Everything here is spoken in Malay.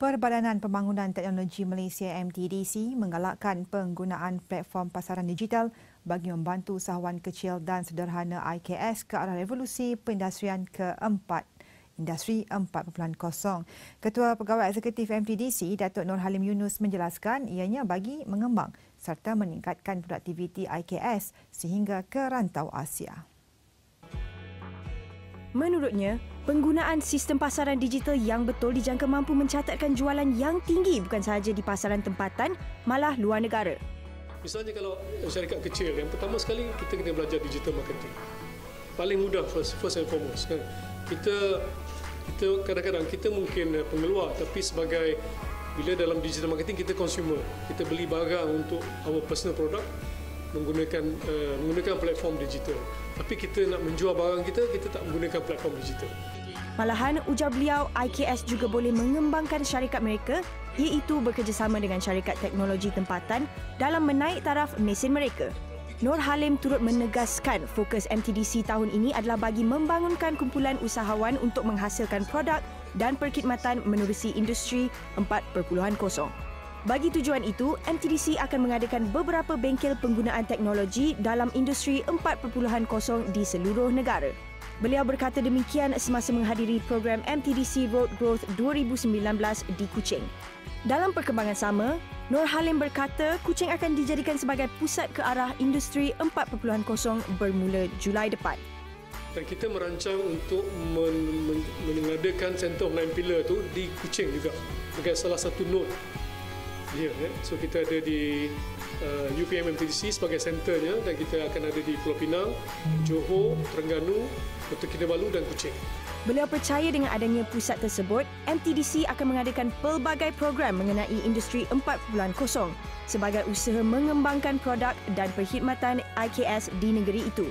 Perbadanan Pembangunan Teknologi Malaysia MTDC menggalakkan penggunaan platform pasaran digital bagi membantu usahawan kecil dan sederhana IKS ke arah revolusi perindustrian keempat. Industri 4.0. Ketua Pegawai Eksekutif MTDC, Datuk Nur Halim Yunus menjelaskan ianya bagi mengembang serta meningkatkan produktiviti IKS sehingga ke rantau Asia. Menurutnya, penggunaan sistem pasaran digital yang betul dijangka mampu mencatatkan jualan yang tinggi bukan sahaja di pasaran tempatan, malah luar negara. Misalnya kalau syarikat kecil, yang pertama sekali kita kena belajar digital marketing. Paling mudah first, first and foremost. Kan? Kita kita kadang-kadang kita mungkin pengeluar tapi sebagai bila dalam digital marketing kita consumer, kita beli barang untuk our personal product, menggunakan uh, menggunakan platform digital. Tapi kita nak menjual barang kita, kita tak menggunakan platform digital. Malahan, ujar beliau, IKS juga boleh mengembangkan syarikat mereka iaitu bekerjasama dengan syarikat teknologi tempatan dalam menaik taraf mesin mereka. Nur Halim turut menegaskan fokus MTDC tahun ini adalah bagi membangunkan kumpulan usahawan untuk menghasilkan produk dan perkhidmatan menerusi industri 4.0. Bagi tujuan itu, MTDC akan mengadakan beberapa bengkel penggunaan teknologi dalam industri 4.0 di seluruh negara. Beliau berkata demikian semasa menghadiri program MTDC Road Growth 2019 di Kuching. Dalam perkembangan sama, Nur Halim berkata Kuching akan dijadikan sebagai pusat ke arah industri 4.0 bermula Julai depan. Dan kita merancang untuk men- men- mengadakan Center of Nine Pillar tu di Kuching juga sebagai salah satu node dia. Ya. So kita ada di uh, UPM MTDC sebagai centernya dan kita akan ada di Pulau Pinang, Johor, Terengganu, Kota Kinabalu dan Kuching. Beliau percaya dengan adanya pusat tersebut, MTDC akan mengadakan pelbagai program mengenai industri 4.0 sebagai usaha mengembangkan produk dan perkhidmatan IKS di negeri itu.